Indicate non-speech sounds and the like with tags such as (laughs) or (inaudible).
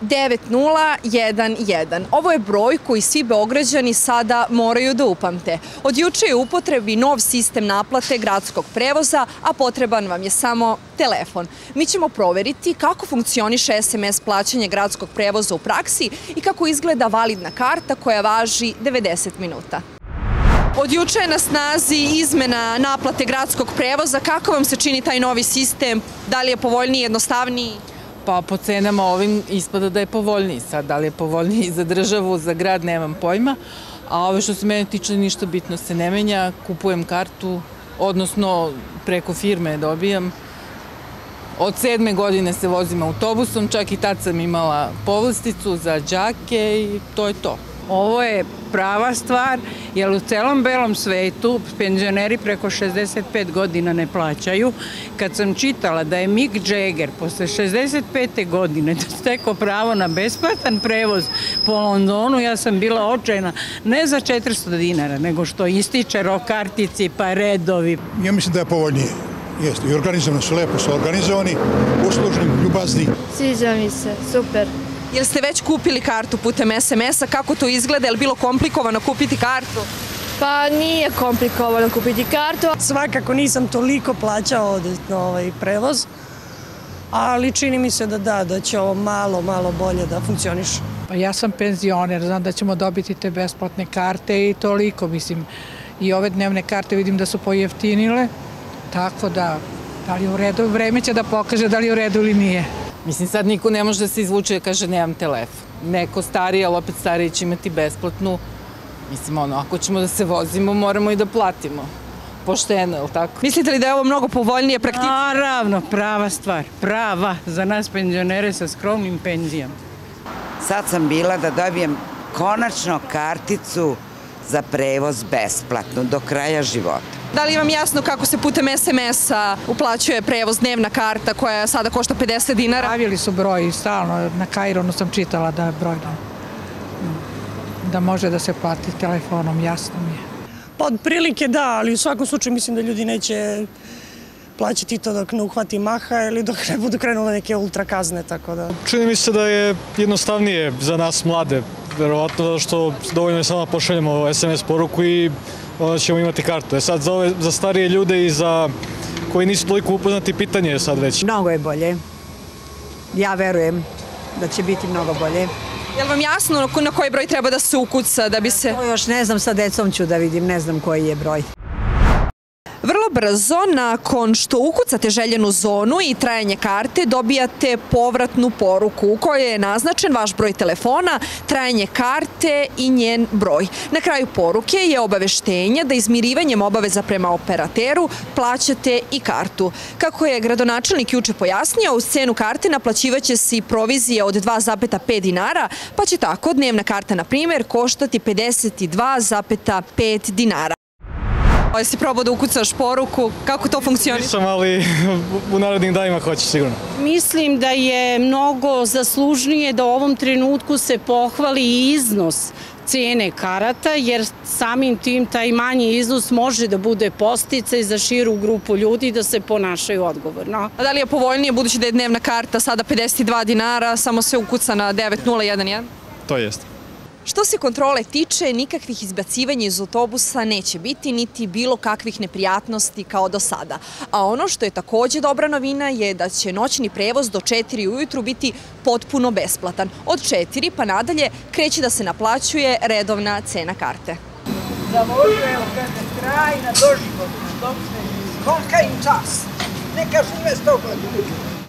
9011. Ovo je broj koji svi Beograđani sada moraju da upamte. Od juče je upotrebi nov sistem naplate gradskog prevoza, a potreban vam je samo telefon. Mi ćemo proveriti kako funkcioniše SMS plaćanje gradskog prevoza u praksi i kako izgleda validna karta koja važi 90 minuta. Od juče je na snazi izmena naplate gradskog prevoza. Kako vam se čini taj novi sistem? Da li je povoljniji, jednostavniji? Pa po cenama ovim ispada da je povoljniji. Sad, da li je povoljniji za državu, za grad, nemam pojma. A ove što se mene tiče, ništa bitno se ne menja. Kupujem kartu, odnosno preko firme dobijam. Od sedme godine se vozim autobusom, čak i tad sam imala povlasticu za džake i to je to. Ovo je prava stvar, jer u celom belom svetu penzioneri preko 65 godina ne plaćaju. Kad sam čitala da je Mick Jagger posle 65. godine (laughs) stekao pravo na besplatan prevoz po Londonu, ja sam bila očajna ne za 400 dinara, nego što ističe rok kartici pa redovi. Ja mislim da je povoljnije. Jeste, i organizovano su lepo, su organizovani, uslužni, ljubazni. Sviđa mi se, super. Jel ste već kupili kartu putem SMS-a? Kako to izgleda? Je li bilo komplikovano kupiti kartu? Pa nije komplikovano kupiti kartu. Svakako nisam toliko plaćao od ovaj prevoz, ali čini mi se da da, da će ovo malo, malo bolje da funkcioniše. Pa ja sam penzioner, znam da ćemo dobiti te besplatne karte i toliko, mislim. I ove dnevne karte vidim da su pojeftinile, tako da, da li je u redu, vreme će da pokaže da li je u redu ili nije. Mislim, sad niko ne može da se izvuče i kaže nemam telefon. Neko stariji, ali opet stariji će imati besplatnu. Mislim, ono, ako ćemo da se vozimo, moramo i da platimo. Pošteno, je li tako? Mislite li da je ovo mnogo povoljnije praktično? Naravno, prava stvar. Prava za nas penzionere sa skromnim penzijama. Sad sam bila da dobijem konačno karticu za prevoz besplatno do kraja života. Da li vam jasno kako se putem SMS-a uplaćuje prevoz dnevna karta koja sada košta 50 dinara? Pravili su broj stalno, na Kaironu sam čitala da je broj da, da može da se plati telefonom, jasno mi je. Pa od prilike da, ali u svakom slučaju mislim da ljudi neće plaćati to dok ne uhvati maha ili dok ne budu krenule neke ultra kazne, tako da... Čini mi se da je jednostavnije za nas mlade, verovatno zato što dovoljno je samo da pošaljemo SMS poruku i onda ćemo imati kartu. E sad za, ove, za starije ljude i za koji nisu toliko upoznati pitanje je sad već. Mnogo je bolje. Ja verujem da će biti mnogo bolje. Je li vam jasno na koji broj treba da se ukuca da bi se... To još ne znam, sa decom ću da vidim, ne znam koji je broj. Vrlo brzo, nakon što ukucate željenu zonu i trajanje karte, dobijate povratnu poruku u kojoj je naznačen vaš broj telefona, trajanje karte i njen broj. Na kraju poruke je obaveštenje da izmirivanjem obaveza prema operateru plaćate i kartu. Kako je gradonačelnik juče pojasnio, u scenu karte naplaćivaće se i provizije od 2,5 dinara, pa će tako dnevna karta, na primjer, koštati 52,5 dinara. Jesi probao da ukucaš poruku? Kako to funkcioniše? Nisam, ali u narodnim danima hoće sigurno. Mislim da je mnogo zaslužnije da u ovom trenutku se pohvali i iznos cene karata, jer samim tim taj manji iznos može da bude posticaj za širu grupu ljudi da se ponašaju odgovorno. A da li je povoljnije, budući da je dnevna karta sada 52 dinara, samo se ukuca na 9011? To jeste. Što se kontrole tiče, nikakvih izbacivanja iz autobusa neće biti, niti bilo kakvih neprijatnosti kao do sada. A ono što je takođe dobra novina je da će noćni prevoz do 4 ujutru biti potpuno besplatan. Od 4 pa nadalje kreće da se naplaćuje redovna cena karte. Zavožuje, kaže, kraj na doživotno, dok se kolika im čas. Neka žive sto godina.